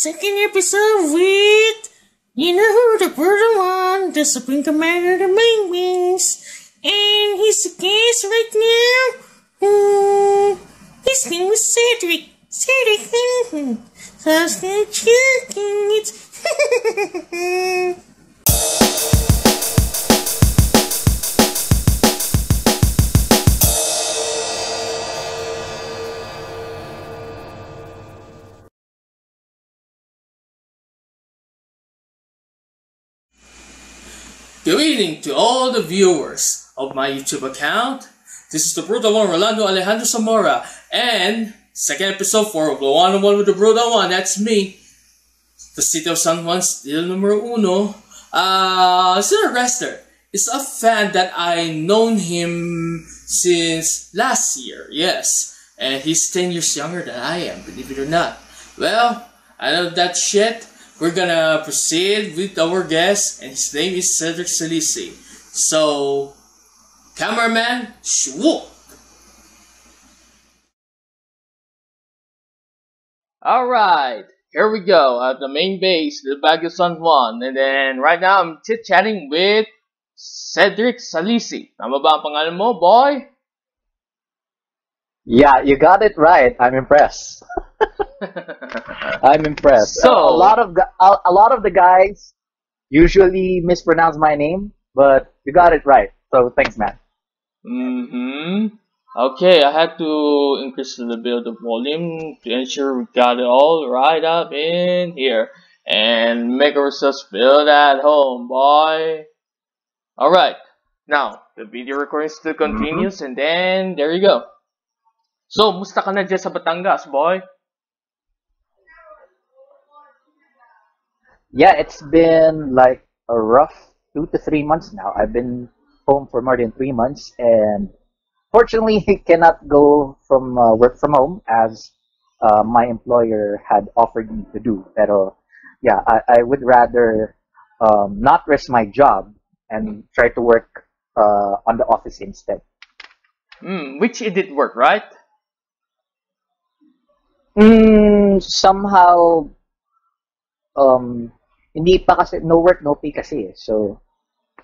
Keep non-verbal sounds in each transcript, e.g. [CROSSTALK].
second episode with, you know who, the brutal one, the Supreme Commander of the Main Wings. And he's the guest right now. Hmm, his name was Cedric. Cedric. so I was gonna check it. Good evening to all the viewers of my YouTube account. This is the Brutal One, Rolando Alejandro Zamora, and second episode for the one on one with the Brutal One. That's me, the City of San Juan, still numero uno. Uh, still a wrestler. It's a fan that I known him since last year. Yes, and he's ten years younger than I am. Believe it or not. Well, I know that shit. We're gonna proceed with our guest, and his name is Cedric Salisi. So, cameraman, swoop! Alright, here we go at the main base, the Baguio San Juan. And then, right now, I'm chit-chatting with Cedric Salisi. Tama ba ang pangalan mo, boy? Yeah, you got it right. I'm impressed. [LAUGHS] I'm impressed. So- a lot of gu- a, a lot of the guys usually mispronounce my name, but you got it right. So thanks, man. Mm-hmm. Okay, I had to increase a little bit of the volume to ensure we got it all right up in here. And make ourselves feel at home, boy. Alright, now, the video recording still continues, and then, there you go. So, musta ka na dyan sa Batangas, boy? Yeah, it's been like a rough two to three months now. I've been home for more than three months, and fortunately, [LAUGHS] I cannot go from uh, work from home as uh, my employer had offered me to do. Pero yeah, I, I would rather um, not risk my job and try to work uh, on the office instead. Hmm, which it did work, right? Mm, somehow, um, hindi pa kasi, no work, no pay kasi eh. So,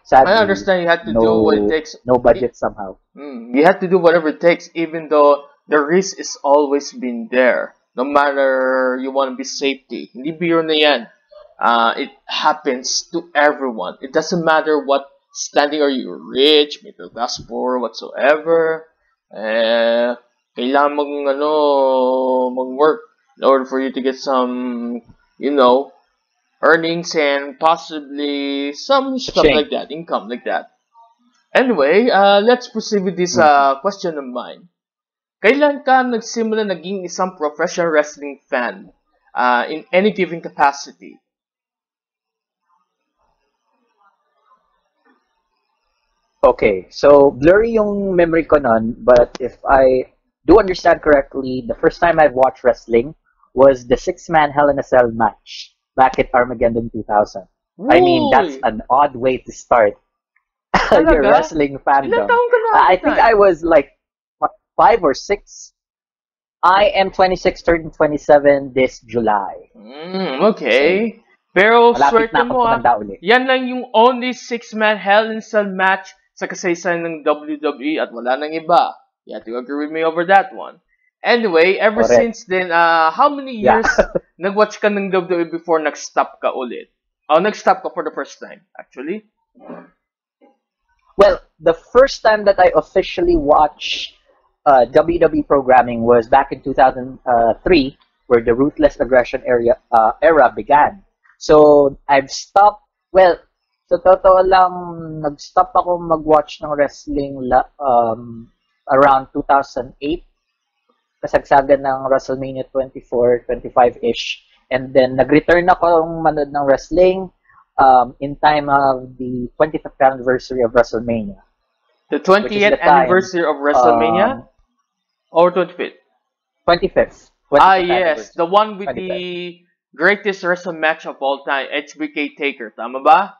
sadly, I understand you have to no, do what it takes. no budget somehow. Mm, you have to do whatever it takes, even though the risk is always been there. No matter you want to be safety. Hindi biro na yan. Uh, it happens to everyone. It doesn't matter what standing are you rich, middle class, poor, whatsoever. Eh, kailangan mag, ano, mag-work in order for you to get some, you know, earnings and possibly some stuff like that, income like that. Anyway, uh, let's proceed with this uh, question of mine. Kailan ka nagsimula naging isang professional wrestling fan uh, in any given capacity? Okay, so blurry yung memory ko nun, but if I do understand correctly, the first time I've watched wrestling was the six-man Hell in a Cell match back at Armageddon 2000. I mean, that's an odd way to start [LAUGHS] your wrestling fandom. I think I was like five or six. I am 26, turning 27 this July. Mm, okay. Pero Malapit swerte mo ah. Yan lang yung only six-man Hell in Cell match sa kasaysayan ng WWE at wala nang iba. You have to agree with me over that one. Anyway, ever Correct. since then, uh, how many Yeah. years [LAUGHS] nag-watch ka ng WWE before nag-stop ka ulit? Oh, nag-stop ka for the first time, actually. Well, the first time that I officially watched uh, WWE programming was back in 2003, where the Ruthless Aggression area, uh, era began. So, I've stopped, well, sa totoo lang, nag-stop ako mag-watch ng wrestling la, um, around 2008. Kasagsagan ng WrestleMania 24, 25-ish. And then, nag-return ako manood ng wrestling um, in time of the 25th anniversary of WrestleMania. The Which 20th the time, anniversary of WrestleMania? Um, or 25th? 25th. 25th Ah, yes. The one with 25th. the greatest wrestling match of all time, HBK Taker. Tama ba?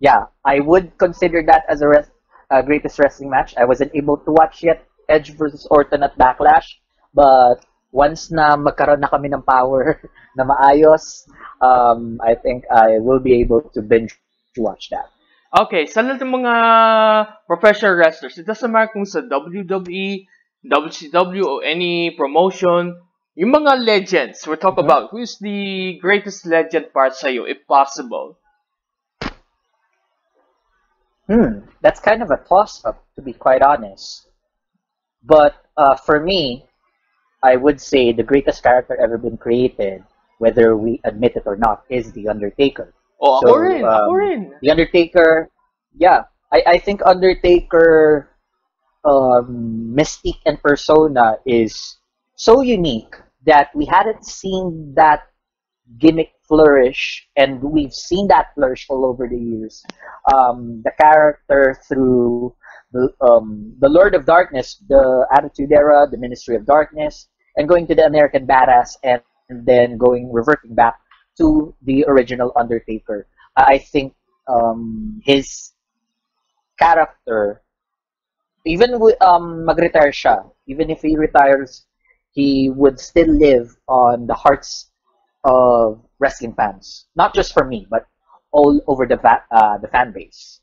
Yeah, I would consider that as a res- uh, greatest wrestling match. I wasn't able to watch yet Edge versus Orton at Backlash, but once na magkaroon na kami ng power [LAUGHS] na maayos, um, I think I will be able to binge watch that. Okay, sa lahat ng mga professional wrestlers, it doesn't matter kung sa WWE, WCW, or any promotion, yung mga legends, we're talking Mhm. about, who is the greatest legend para sa'yo, if possible? Hmm, that's kind of a toss-up, to be quite honest. But uh, for me, I would say the greatest character ever been created, whether we admit it or not, is The Undertaker. Oh, So, rin, um. The Undertaker, yeah, I, I think Undertaker um, mystique and persona is so unique that we hadn't seen that gimmick flourish, and we've seen that flourish all over the years. Um, the character through the um, the Lord of Darkness, the Attitude Era, the Ministry of Darkness, and going to the American Badass, and, then going reverting back to the original Undertaker. I think um, his character, even um, mag-retire siya, even if he retires, he would still live on the hearts of wrestling fans. Not just for me, but all over the va- uh, the fan base.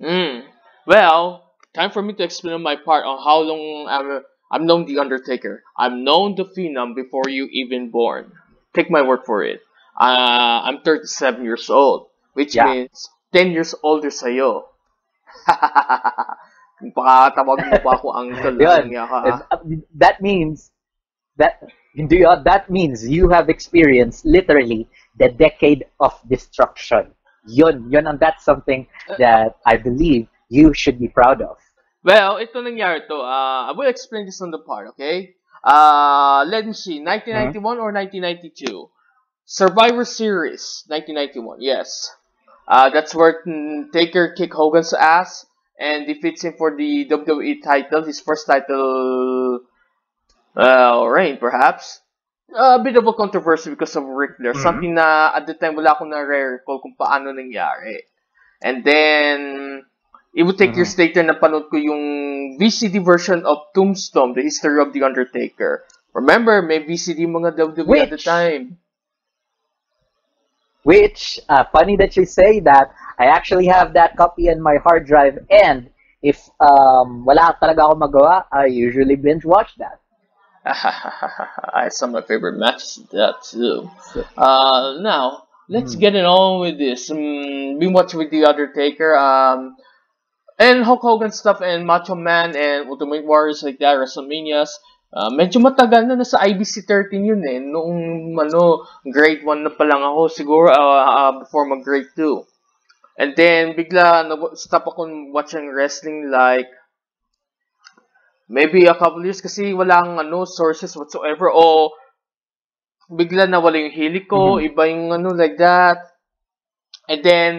Mm. Well, time for me to explain my part on how long I've, I'm known The Undertaker. I've known the Phenom before you even born. Take my word for it. Uh, I'm 37 years old, which Yeah. means 10 years older sa'yo. [LAUGHS] Baka tawag mo pa ako uncle. [LAUGHS] Yun. Nga ka, And, uh, that means that hindi that means you have experienced literally the decade of destruction. Yun, yun, and that's something that I believe you should be proud of. Well, ito nangyari to. Uh, I will explain this on the part, okay? Uh, let me see. 1991 or 1992? Survivor Series, 1991. Yes. Uh, that's where Taker kick Hogan's ass and defeats him for the WWE title, his first title uh, reign, perhaps. a bit of a controversy because of Ric Flair. Mhm. Something na at the time wala akong na-recall kung paano nangyari. And then, it would take years later na panood ko yung VCD version of Tombstone, The History of The Undertaker. Remember, may VCD mga WWE at the Which- time. Which, uh, funny that you say that, I actually have that copy in my hard drive, and if um, wala talaga ako magawa, I usually binge watch that. [LAUGHS] I some of my favorite matches of that too. Uh, now let's get it on with this. Um, been watching with the Undertaker, um, and Hulk Hogan stuff, and Macho Man, and Ultimate Warriors like that, WrestleManias. Uh, medyo matagal na nasa IBC 13 yun eh. Noong ano, grade 1 na pa lang ako siguro uh, uh, before mag grade 2. And then bigla na stop ako watching wrestling like maybe a couple years kasi walang ano sources whatsoever o bigla na wala yung hili ko, iba yung ano like that. And then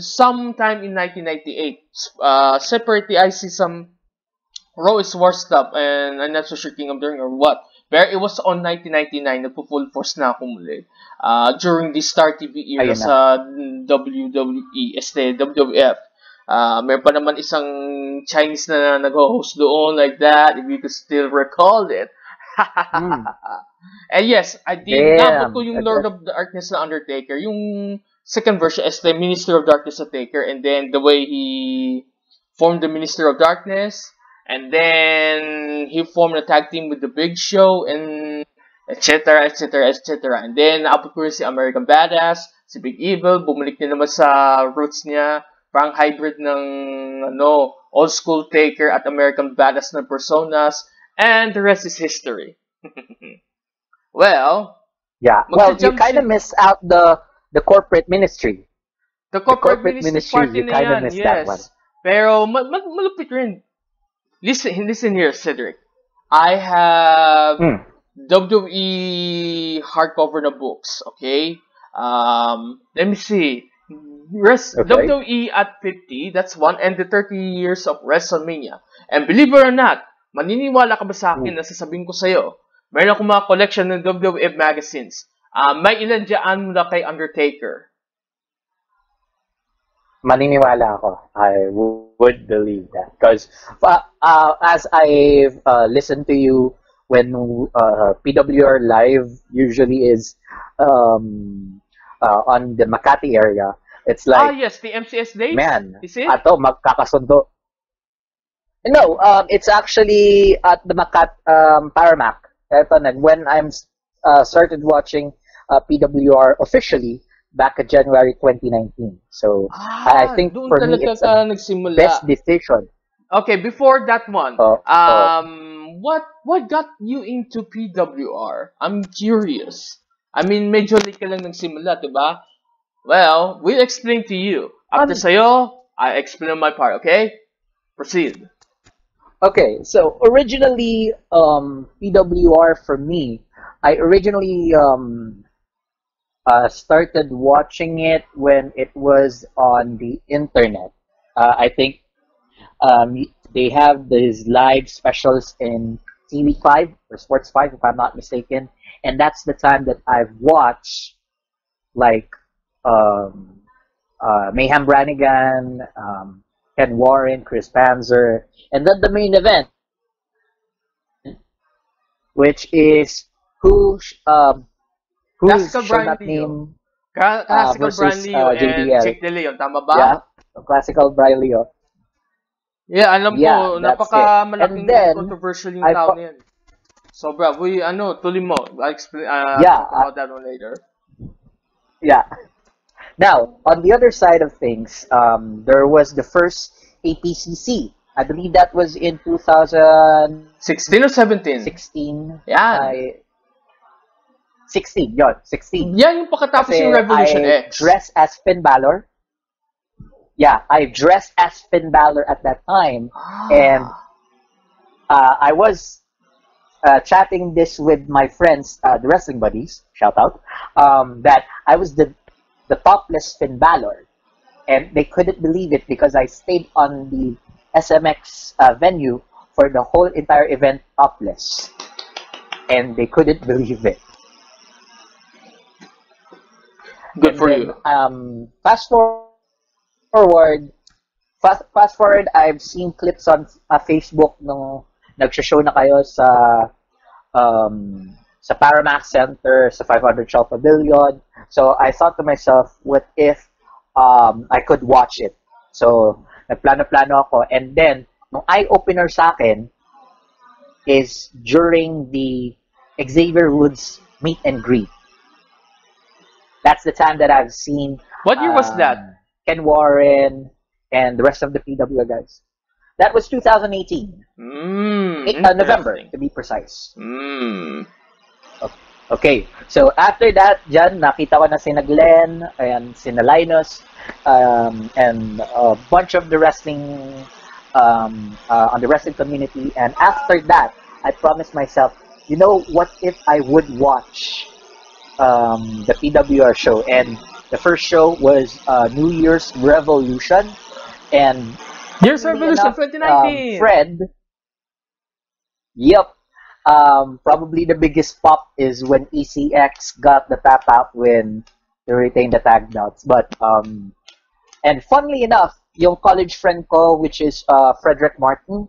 sometime in 1998, uh, separately I see some Raw is War stuff and I'm not so sure King of the Ring or what. Pero it was on 1999, nagpo-full force na ako muli. Uh, during the Star TV era Ayun na. sa WWE, este, WWF. Uh, meron pa naman isang Chinese na nag-host doon like that, if you could still recall it. Hmm. [LAUGHS] And yes, I did. Damn. Nabot ko yung Lord of the Darkness na Undertaker. Yung second version is the Minister of Darkness na Taker. And then the way he formed the Minister of Darkness. And then he formed a tag team with the Big Show and etc. etc. etc. And then ko si American Badass, si Big Evil, bumalik niya naman sa roots niya. Parang hybrid ng ano, old school Taker at American Badass na personas. And the rest is history. [LAUGHS] well, Yeah. Well, you kind of miss out the the corporate ministry. the corporate, corporate ministry, ministry, you kinda yan, missed yes. that one. Pero, ma- ma- malupit rin. Listen, listen here, Cedric. I have Hmm. WWE hardcover na books, okay? Um, let me see. Res- Okay. WWE at 50, that's one, and the 30 years of WrestleMania. And believe it or not, maniniwala ka ba sa akin na sasabihin ko sa'yo, meron akong mga collection ng WWF magazines. Ah, may ilan dyan mula kay Undertaker. Maniniwala ako. I would believe that because uh, uh, as I've uh, listened to you when uh, PWR Live usually is um, uh, on the Makati area. It's ah, like, yes, the MCS days. man, Is it? ato magkakasundo. No, um, it's actually at the Makat um, Paramac. Eto, nag, when I'm uh, started watching uh, PWR officially back in January 2019. So I think Ah, for me it's nagsimula. best decision. Okay, before that one, Oh, oh. um, what what got you into PWR? I'm curious. I mean, medyo late ka lang nagsimula, di ba? Well, we'll explain to you. After Um, sa'yo, I explain my part, okay? Proceed. Okay, so originally, um, PWR for me, I originally um, uh, started watching it when it was on the internet. Uh, I think um, they have these live specials in TV5 or Sports 5, if I'm not mistaken, and that's the time that I've watched like um, uh, Mayhem Brannigan, um, Ken Warren, Chris Panzer, and then the main event, which is who um, who Classical shall Brian not Leo. name Ka- Classical versus, Brand Leo uh, and JDL. Jake De Leon, tama ba? yeah classical Brian Leo. Yeah, alam Yeah, ko, napaka it. malaking And then, controversial yung I tao fo- na yan. Sobra. We, ano, tuloy mo. I'll explain, uh, Yeah, talk about that one later. Yeah. Now, on the other side of things, um, there was the first APCC. I believe that was in 2016. 16 or 17? Yan. I, 16, yon, 16. Yan yung pagkatapos Kasi yung Revolution I X. dressed as Finn Balor. Yeah, I dressed as Finn Balor at that time. Ah. [GASPS] And uh, I was uh, chatting this with my friends, uh, the wrestling buddies, shout out, um, that I was the, the topless Finn Balor. And they couldn't believe it because I stayed on the SMX uh, venue for the whole entire event topless. And they couldn't [LAUGHS] believe it. Good And for then, you. Um, fast forward, fast, fast forward, I've seen clips on uh, Facebook nung nagsho-show na kayo sa um, sa Power Mac Center, sa 500 Shaw Pavilion. So I thought to myself, what if um, I could watch it? So nagplano-plano plano ako. And then, nung eye-opener sa akin is during the Xavier Woods meet and greet. That's the time that I've seen What year was um, that? Ken Warren and the rest of the PWR guys. That was 2018. Mm, Eight- uh, November, to be precise. Mm. Okay, so after that, dyan, nakita ko na sina Glenn and sina Linus um, and a bunch of the wrestling um, uh, on the wrestling community. And after that, I promised myself, you know, what if I would watch um, the PWR show? And the first show was uh, New Year's Revolution. And Year's Revolution enough, 2019. Um, Fred. Yep. Um, probably the biggest pop is when ECX got the tap out when they retained the tag belts. But um, and funnily enough, yung college friend ko, which is uh, Frederick Martin,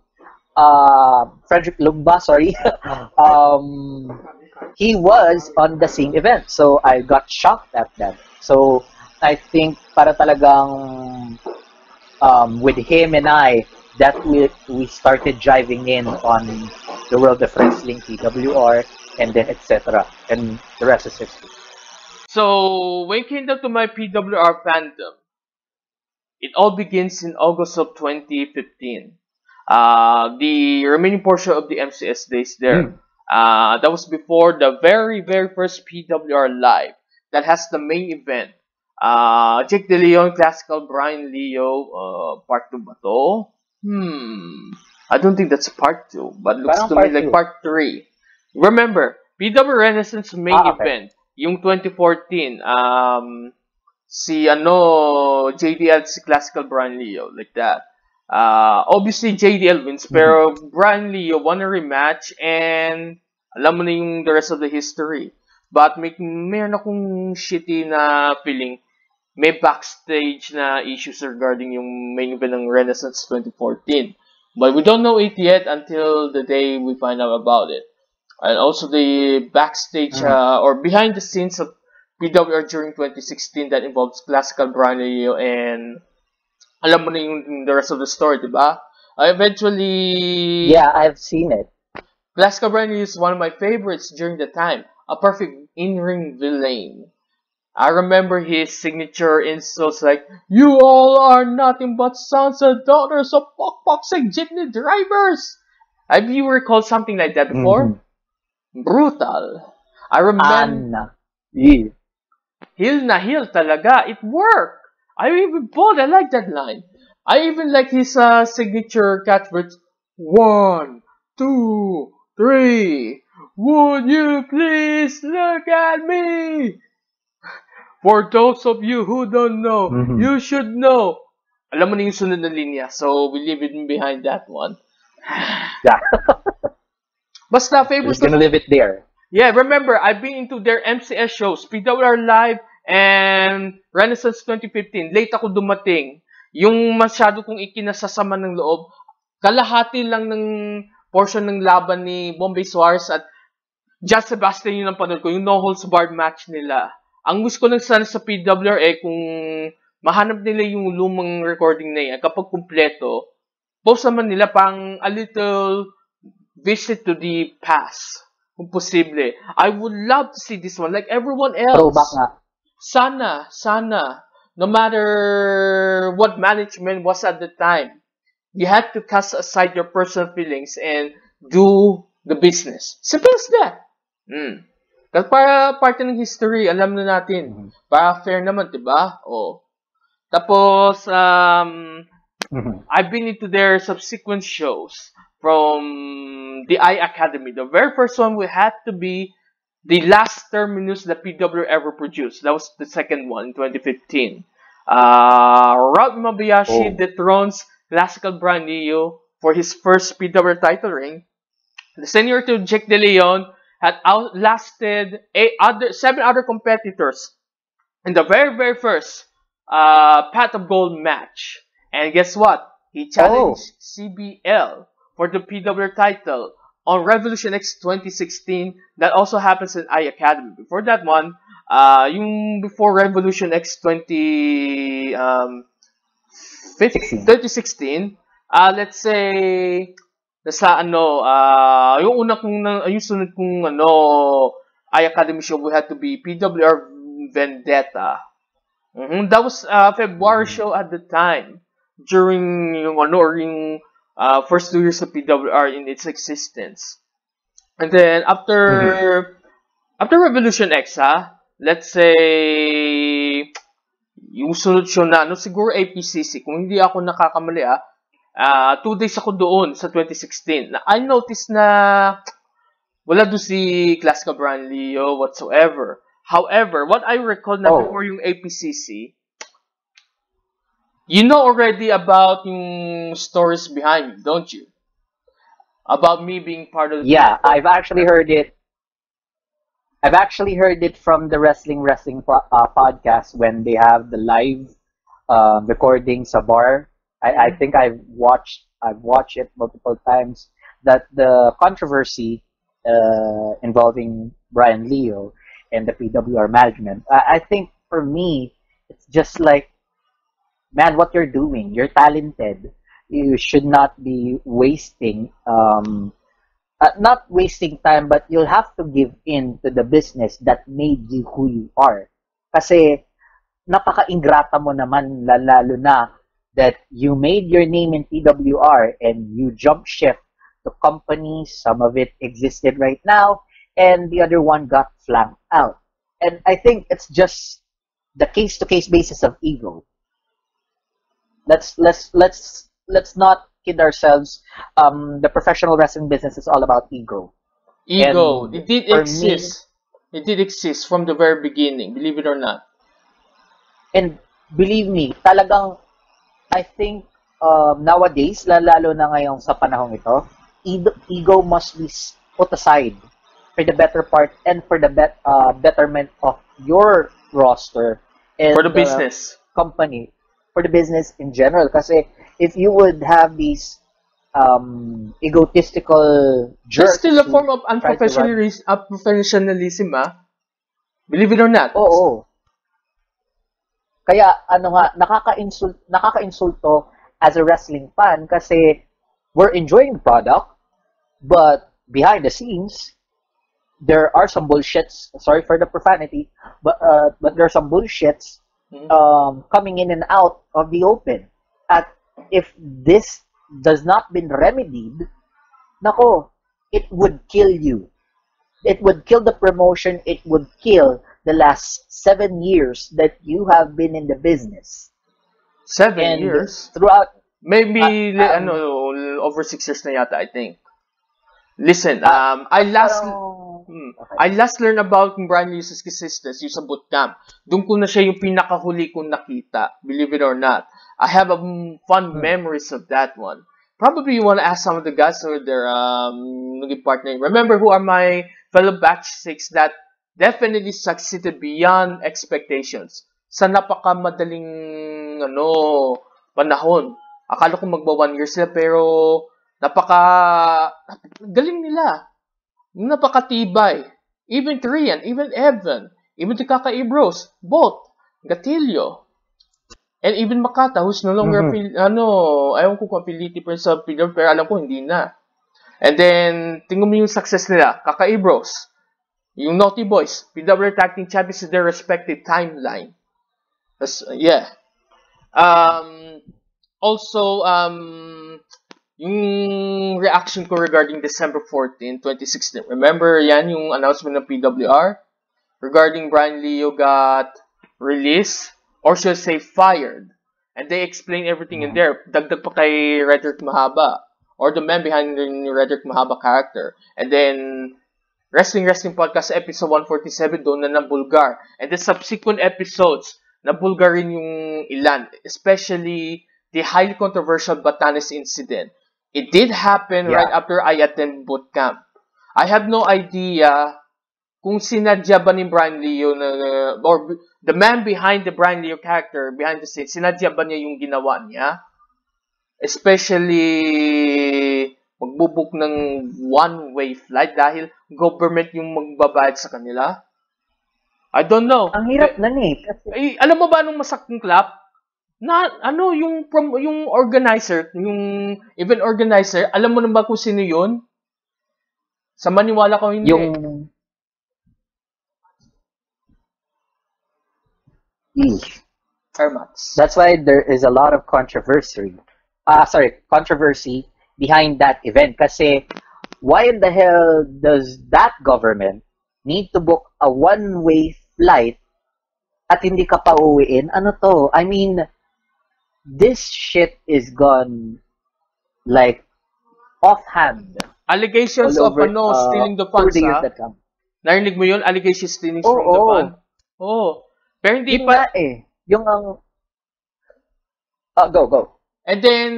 uh, Frederick Lumba, sorry, [LAUGHS] um, he was on the same event. So I got shocked at that. So I think para talagang um, with him and I, that we, we started driving in on the world of wrestling, PWR, and then etc. And the rest is history. So, when it came down to my PWR fandom, it all begins in August of 2015. Uh, the remaining portion of the MCS days there. Hmm. Uh, that was before the very, very first PWR Live that has the main event. Uh, Jake De Leon, Classical, Brian Leo, uh, part 2 ba to? Hmm. I don't think that's part 2, but looks Parang to me part like two. part 3. Remember, PW Renaissance main Ah, okay. event, yung 2014, um, si ano, JDL, si Classical Brian Leo, like that. Uh, obviously, JDL wins, pero Brian Leo won a rematch and alam mo na yung the rest of the history. But may, meron akong shitty na feeling may backstage na issues regarding yung main event ng Renaissance 2014. But we don't know it yet until the day we find out about it. and also the backstage Mhm. uh, or behind the scenes of PWR during 2016 that involves classical Brian Leo and alam mo na yung the rest of the story, di ba? Uh, eventually, Yeah, I've seen it. Brian Leo is one of my favorites during the time. A perfect in-ring villain. I remember his signature insults like, You all are nothing but sons and daughters of boxing jeepney drivers! Have you recalled something like that before? Mhm. Brutal. I remember, Anna. Yeah. heel na heel talaga. It worked. I even bold. I like that line. I even like his uh, signature catchphrase. One, two, three. Would you please look at me? For those of you who don't know, Mhm. you should know. Alam mo na yung sunod na linya, so we leave it behind that one. [SIGHS] Yeah. Basta favorite Just gonna leave it there. Yeah, remember, I've been into their MCS shows, PWR Live and Renaissance 2015. Late ako dumating. Yung masyado kong ikinasasama ng loob, kalahati lang ng portion ng laban ni Bombay Suarez at Just Sebastian yun ang panood ko, yung no holds barred match nila. Ang gusto ko lang sana sa PWR eh, kung mahanap nila yung lumang recording na yan, kapag kumpleto, post naman nila pang a little visit to the past. Kung posible. I would love to see this one, like everyone else. Throwback nga. Sana, sana, no matter what management was at the time, you had to cast aside your personal feelings and do the business. Simple as that. Mm. Kasi para parte ng history, alam na natin. Para fair naman, diba? Oh. Tapos, um, Mhm. I've been into their subsequent shows from the iAcademy. The very first one we had to be the last terminus that PW ever produced. That was the second one in 2015. Uh, Rob Mabayashi Oh. dethrones classical Brian Leo for his first PW title ring. The senior to Jake De Leon had outlasted eight other, seven other competitors in the very, very first uh, Path of Gold match. And guess what? He challenged CBL for the PW title on Revolution X 2016. That also happens in iAcademy. Before that one, uh, yung before Revolution X 20, um, 15, 2016, uh, let's say, nasa ano, uh, yung una kong, yung sunod kong ano, iAcademy show we had to be PWR Vendetta. Mhm, That was uh, February show at the time during yung ano or yung uh, first two years of PWR in its existence. And then after after Revolution X ha, let's say yung sunod show na ano siguro APCC kung hindi ako nakakamali ah ah, two days ako doon sa 2016 na I noticed na wala doon si Classical Brian Leo whatsoever. However, what I recall na Oh. before yung APCC, you know already about yung stories behind me, don't you? About me being part of the Yeah, I've actually heard it. I've actually heard it from the Wrestling Wrestling uh, podcast when they have the live uh, recording sa bar. I, I think I've watched I've watched it multiple times. That the controversy uh, involving Brian Leo and the PWR management. I, I think for me, it's just like, man, what you're doing. You're talented. You should not be wasting um, uh, not wasting time, but you'll have to give in to the business that made you who you are. Kasi napaka-ingrata mo naman, la- lalo na that you made your name in PWR and you jump shift to companies. Some of it existed right now, and the other one got flanked out. And I think it's just the case-to-case basis of ego. Let's let's let's let's not kid ourselves. Um, the professional wrestling business is all about ego. ego. And It did for me- exist. It did exist from the very beginning, believe it or not. And believe me, talagang, I think, um, nowadays, la- lalo na ngayon sa panahong ito, ego, must be put aside for the better part and for the bet, uh, betterment of your roster and For the business. company, for the business in general. Kasi if you would have these um, egotistical jerks. It's still a form of try to run- unprofessionalism, unprofessionalism ah. Believe it or not. Oo. Kaya ano nga, nakaka-insult, nakaka-insulto as a wrestling fan kasi we're enjoying the product, but behind the scenes, there are some bullshits. Sorry for the profanity, but uh, but there are some bullshits Mhm. um, coming in and out of the open. At if this does not been remedied, nako, it would kill you. It would kill the promotion. It would kill the last seven years that you have been in the business. Seven and years. throughout, Maybe, Ah, um, ano, over six years na yata, I think. Listen, um, I last, parang- hmm, Okay. I last learned about Brian Lee's existence yung sa bootcamp. Doon ko na siya yung pinakahuli kong nakita, believe it or not. I have a mm, fun Hmm. memories of that one. Probably you want to ask some of the guys who are there, um, naging partner. Remember who are my fellow batch six that definitely succeeded beyond expectations sa napakamadaling ano panahon. Akala ko magba one year sila pero napaka galing nila. Napakatibay. Even Trian, even Evan, even the Kaka Ibros, both, Gatillo, and even Makata, who's no longer, Mhm. affili- ano, ayaw ko kung affiliate pa sa PW, pero alam ko hindi na. And then, tingnan mo yung success nila, Kaka Ibros, yung Naughty Boys, PW Tag Team Champions in their respective timeline. Tas, yeah. Um, also, um, yung reaction ko regarding December 14, 2016. Remember yan, yung announcement ng PWR? Regarding Brian Leo got released, or should say fired. And they explain everything in there. Dagdag pa kay Redrick Mahaba, or the man behind the Redrick Mahaba character. And then, Wrestling Wrestling Podcast episode 147 doon na ng Bulgar. And the subsequent episodes na Bulgar rin yung ilan. Especially the highly controversial Batanes incident. It did happen Yeah. right after I attend boot camp. I have no idea kung sinadya ba ni Brian Leo na, or the man behind the Brian Leo character, behind the scenes, sinadya ba niya yung ginawa niya? Especially, magbubuk ng one-way flight dahil government yung magbabayad sa kanila? I don't know. ang hirap na eh. Kasi, Eh, alam mo ba nung masakting clap? Na ano yung prom, yung organizer, yung event organizer, alam mo na ba kung sino 'yun? Sa maniwala ko hindi. yung... Hermats. That's why there is a lot of controversy. Ah, sorry, controversy behind that event. Kasi, why in the hell does that government need to book a one-way flight at hindi ka pa uwiin? Ano to? I mean, this shit is gone like offhand. Allegations all of over, ano, uh, stealing the funds, the ha? come. Narinig mo 'yun? Allegations stealing Oo, from the oo. fund? Oo. Pero hindi Yun pa eh. Yung ang... Ah, go, go. And then,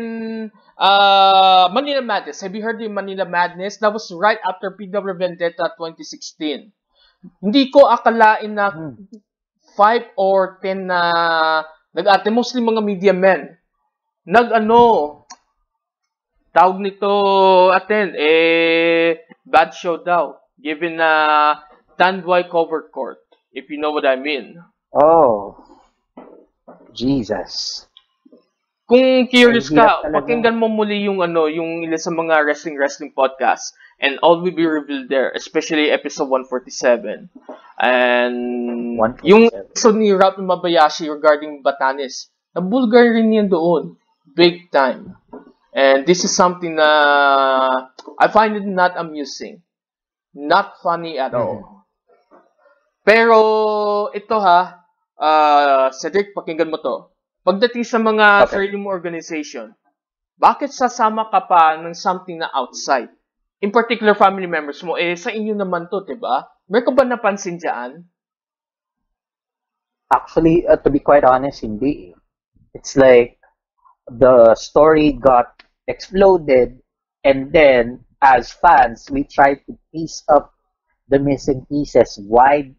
uh, Manila Madness. Have you heard the Manila Madness? That was right after PW Vendetta 2016. Hindi ko akalain na Hmm. 5 or 10 na nag-ate, mostly mga media men. Nag-ano, tawag nito, attend, eh, bad show daw. Given na Tandwai cover court, if you know what I mean. Oh. Jesus. Kung curious ka, pakinggan mo muli yung ano, yung ilan sa mga wrestling wrestling podcast and all will be revealed there, especially episode 147. And 147. yung episode ni Ralph Mabayashi regarding Batanes, na Bulgar rin yan doon. Big time. And this is something na I find it not amusing. Not funny at all. Pero ito ha, uh, Cedric, pakinggan mo to. Pagdating sa mga Okay. sarili mo organization, bakit sasama ka pa ng something na outside? In particular, family members mo, eh, sa inyo naman to, di ba? May ka ba napansin dyan? Actually, uh, to be quite honest, hindi. It's like the story got exploded, and then as fans, we tried to piece up the missing pieces. Why?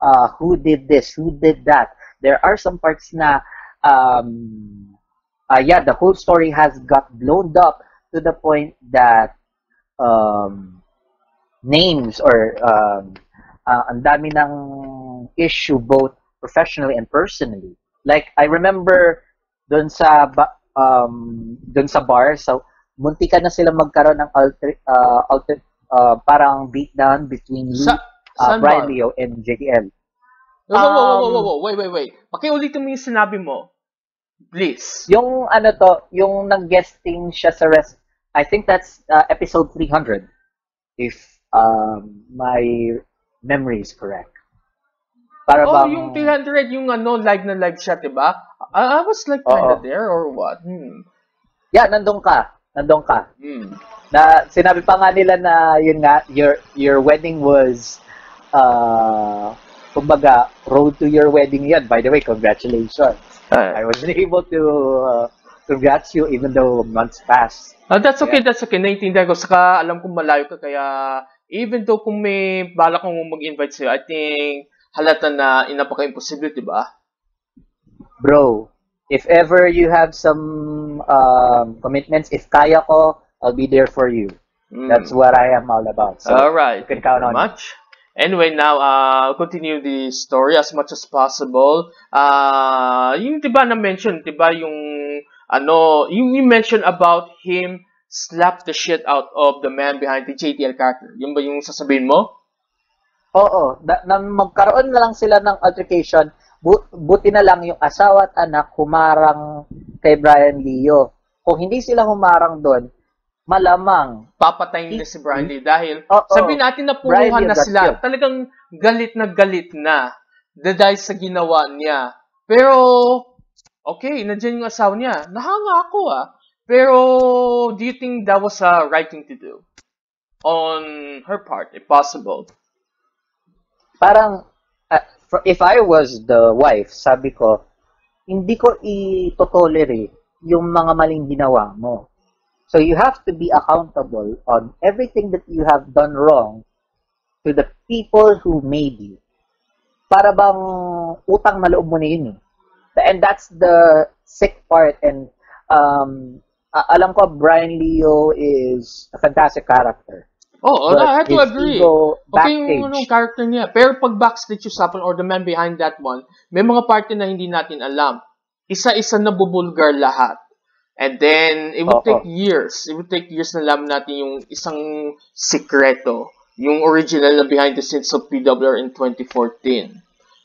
Uh, who did this? Who did that? There are some parts na, um, uh, yeah, the whole story has got blown up to the point that um, names or um, uh, ang dami ng issue both professionally and personally. Like I remember doon sa ba- um doon sa bar so muntikan na sila magkaroon ng alter, uh, alter uh, parang beatdown between Lee, Sa, uh, Brian? Leo and JTL. Whoa, whoa, whoa, whoa, Um, whoa, whoa, wait, wait, wait. Pakiulitin mo yung sinabi mo. Please. Yung ano to, yung nag-guesting siya sa rest, I think that's uh, episode 300 if um, my memory is correct. Para Oh, bang, yung 300, yung ano, live na live siya, diba? I, I was like kinda Oo. there or what? Hmm. Yeah, nandun ka. Nandun ka. Hmm. Na sinabi pa nga nila na yun nga your your wedding was uh kumbaga road to your wedding yan. By the way, congratulations. I wasn't [LAUGHS] able to uh, congrats you even though months passed. Ah, that's okay, that's okay. Naiintindihan ko. Saka alam kong malayo ka, kaya even though kung may balak kong mag-invite sa'yo, I think halata na inapaka-imposible, diba? Bro, if ever you have some um, commitments, if kaya ko, I'll be there for you. Hmm. That's what I am all about. So, Alright. you can count Thank on much. Anyway, now, uh, continue the story as much as possible. Uh, yung, diba, na-mention, diba, yung, ano, yung you mentioned about him slap the shit out of the man behind the JTL character. Yun ba yung sasabihin mo? Oo, na, na magkaroon na lang sila ng altercation. Bu- buti na lang yung asawa at anak humarang kay Brian Leo. Kung hindi sila humarang doon, malamang papatayin na si Brian Lee dahil Oo. sabihin natin na puruhan na sila. killed. Talagang galit na galit na da- dahil sa ginawa niya. Pero, okay, nandiyan yung asawa niya. Nahanga ako ah. Pero, do you think that was a right thing to do? On her part, if possible. parang uh, if I was the wife, sabi ko, hindi ko i-tolerate yung mga maling ginawa mo. So you have to be accountable on everything that you have done wrong to the people who made you. Para bang utang na loob mo na yun eh. And that's the sick part and um, a- alam ko Brian Leo is a fantastic character. Oh, But I have to agree. ego Okay yung anong character niya. Pero pag backstage usapan or the man behind that one, may mga parte na hindi natin alam. Isa-isa na bubulgar lahat. And then, it would Oo. take years. It would take years na alam natin yung isang sikreto. Yung original na behind the scenes of PWR in 2014.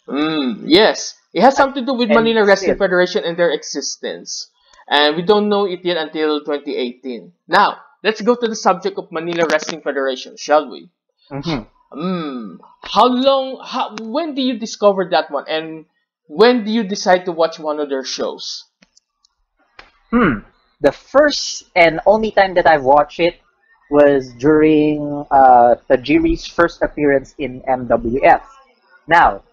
Mm, yes. It has something to do with And Manila Wrestling Federation and their existence. And we don't know it yet until 2018. Now, let's go to the subject of Manila Wrestling Federation, shall we? Mhm. Hmm. How long? How, when do you discover that one? And when do you decide to watch one of their shows? Hmm. The first and only time that I've watched it was during uh, Tajiri's first appearance in MWF. Now,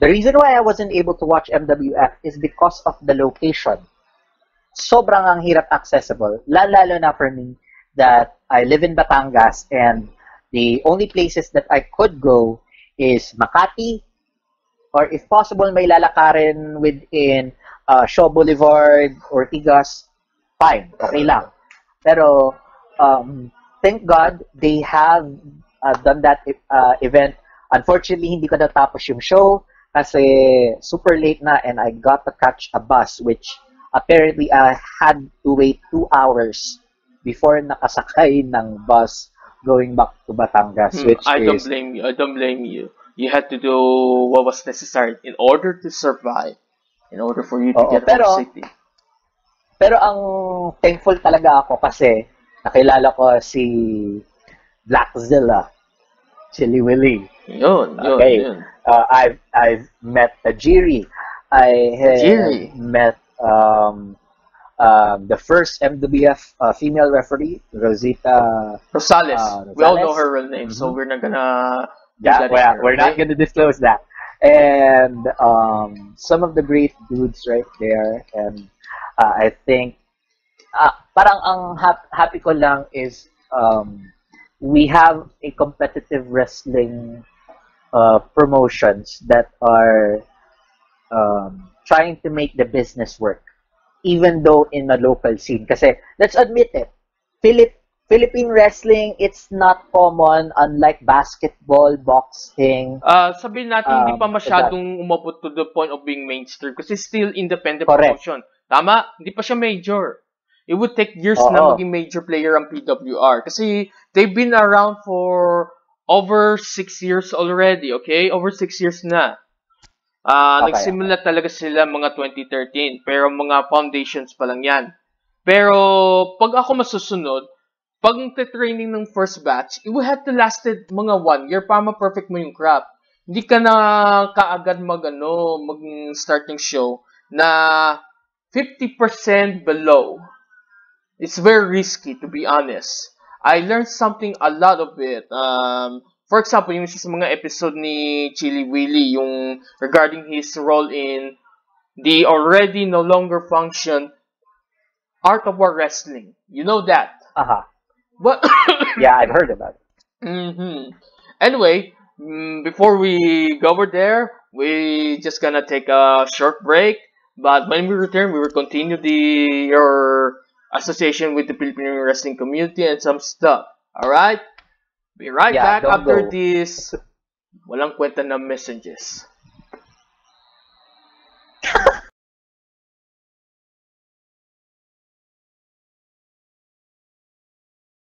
the reason why I wasn't able to watch MWF is because of the location. Sobrang ang hirap accessible, la- lalo na for me that I live in Batangas and the only places that I could go is Makati or if possible may lalakarin within uh, Shaw Boulevard, Ortigas, fine, okay lang. Pero, um, thank God, they have uh, done that uh, event. Unfortunately, hindi ko natapos yung show kasi super late na and I got to catch a bus which apparently I had to wait two hours before nakasakay [LAUGHS] ng bus going back to Batangas, Hmm, which I don't is blame you. I don't blame you. You had to do what was necessary in order to survive. In order for you to Oo, get pero- home safety. Pero ang thankful talaga ako kasi nakilala ko si Blackzilla, Chili Willy. Yun, yun, Okay. yun. Uh, I've I've met Tajiri. I have Tajiri. met um, um, the first MWF uh, female referee, Rosita. Rosales. Uh, We all know her real name, so Mhm. we're not gonna. Yeah, well, here, we're not going to disclose that. And um, some of the great dudes right there. And uh, I think, uh, parang ang hap- happy ko lang is um, we have a competitive wrestling uh, promotions that are um, trying to make the business work. Even though in a local scene. Kasi, let's admit it, Philip Philippine wrestling, it's not common unlike basketball, boxing. Ah, sabihin natin hindi Um, pa masyadong umabot to the point of being mainstream kasi still independent Correct. promotion. Tama? Hindi pa siya major. It would take years Oo. na maging major player ang PWR kasi they've been around for over six years already, okay? Over six years na. Ah, Okay, nagsimula talaga sila mga 2013, pero mga foundations pa lang yan. Pero pag ako masusunod, pag training ng first batch, it would have to lasted mga one year para ma-perfect mo yung craft. Hindi ka na kaagad mag, ano, mag-start ng show na 50% below. It's very risky, to be honest. I learned something, a lot of it. Um, for example, yung sa mga episode ni Chili Willy, yung regarding his role in the already no longer function Art of War Wrestling. You know that. Aha. But [COUGHS] Yeah, I've heard about it. hmm Anyway, mm, before we go over there, we just gonna take a short break. But when we return, we will continue the your association with the Filipino wrestling community and some stuff. All right. Be right Yeah, back after go. this. Walang kwenta na messages.